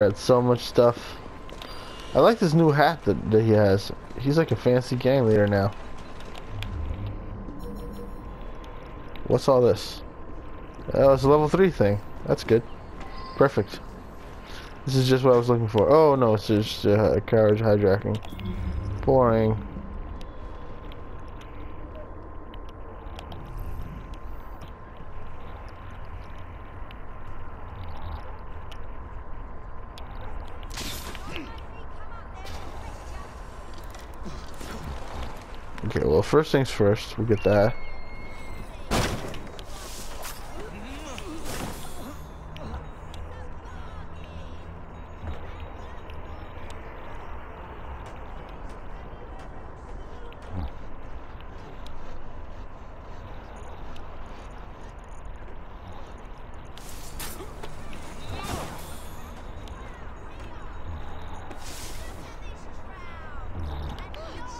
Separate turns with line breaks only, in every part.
Got so much stuff. I like this new hat that, that he has. He's like a fancy gang leader now. What's all this? Oh, it's a level 3 thing. That's good. Perfect. This is just what I was looking for. Oh, no, it's just uh, a carriage hijacking. Boring. Okay, well, first things first, we get that.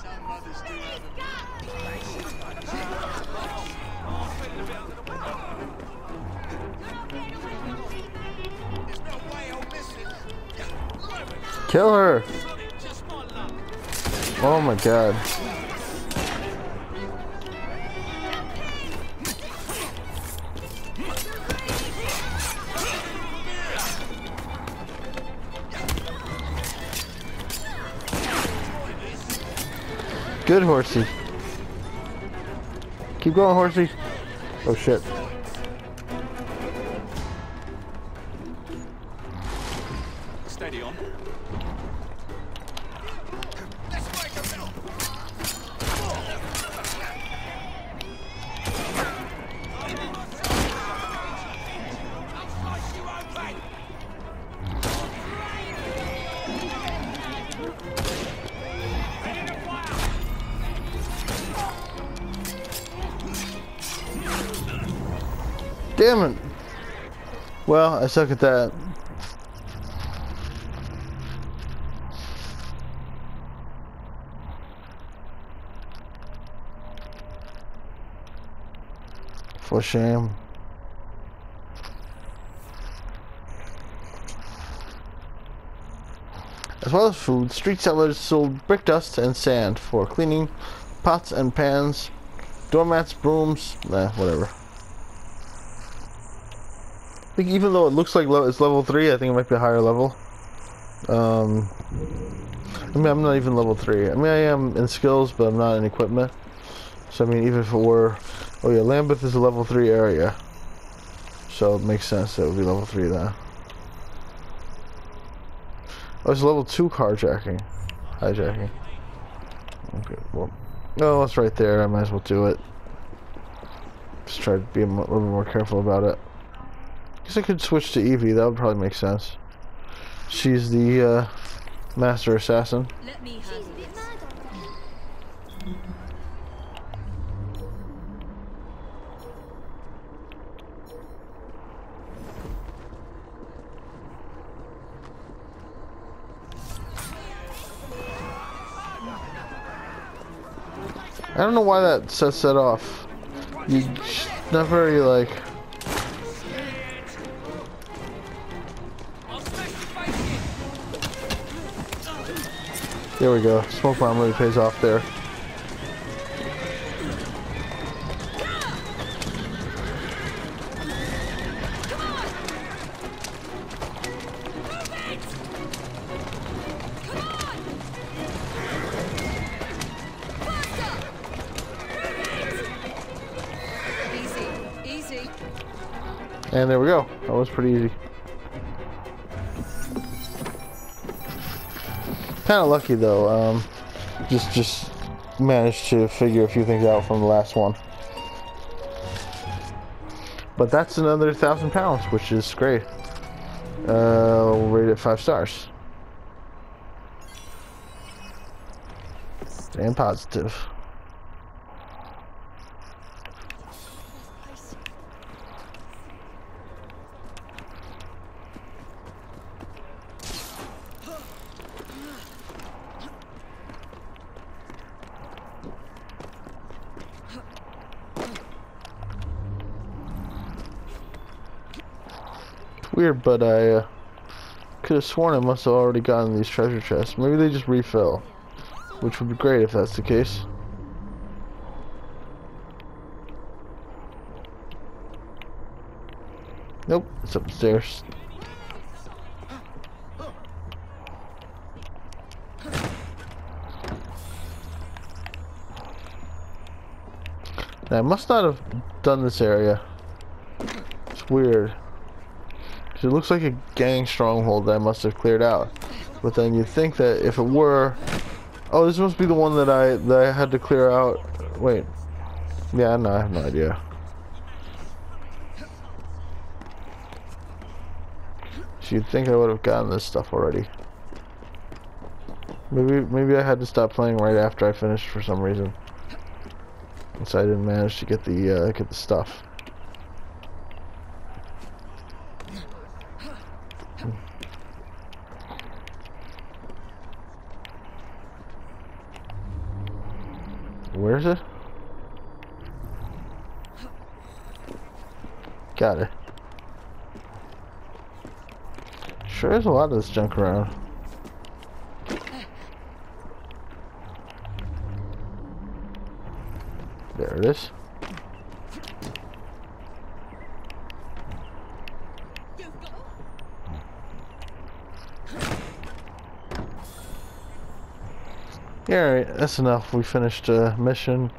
Some mothers do have a There's no way I'll miss it.
Kill her! Oh my god. Good horsey. Keep going, horsey. Oh shit. Damn it. Well, I suck at that. For shame. As well as food, street sellers sold brick dust and sand for cleaning pots and pans, doormats, brooms, nah, whatever. Think even though it looks like it's level 3, I think it might be a higher level. Um, I mean, I'm not even level 3. I mean, I am in skills, but I'm not in equipment. So, I mean, even if it were... Oh, yeah, Lambeth is a level 3 area. So, it makes sense that it would be level 3 then. Oh, it's level 2 carjacking. Hijacking. Okay, well... No, it's right there. I might as well do it. Just try to be a little more careful about it. Guess I could switch to Evie. That would probably make sense. She's the uh, master assassin.
Let me handle this.
I don't know why that sets that off. You sh- not very like. There we go. Smoke bomb really pays off there. And there we go. That was pretty easy. Kind of lucky though. Um, just just managed to figure a few things out from the last one. But that's another thousand pounds, which is great. Uh, we'll rate it five stars. Staying positive. Weird, but I uh, could have sworn I must have already gotten these treasure chests. Maybe they just refill. Which would be great if that's the case. Nope, it's upstairs. Now, I must not have done this area. It's weird. it looks like a gang stronghold that I must have cleared out. But then you think that if it were... Oh, this must be the one that I, that I had to clear out. Wait. Yeah, no, I have no idea. So you'd think I would have gotten this stuff already. Maybe maybe I had to stop playing right after I finished for some reason. So I didn't manage to get the uh, get the stuff. Where is it? Got it. Sure there's a lot of this junk around. There it is. Yeah, that's enough. We finished a uh, mission.